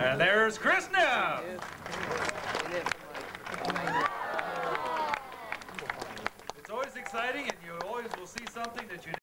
And there's Chris now. It's always exciting, and you always will see something that you